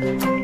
Bye.